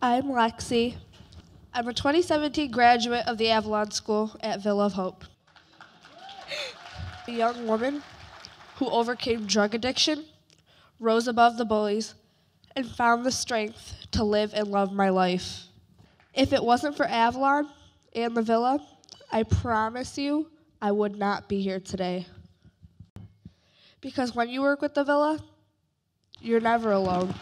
I'm Lexi. I'm a 2017 graduate of the Avalon School at Villa of Hope. A young woman who overcame drug addiction, rose above the bullies, and found the strength to live and love my life. If it wasn't for Avalon and the Villa, I promise you I would not be here today. Because when you work with the Villa, you're never alone.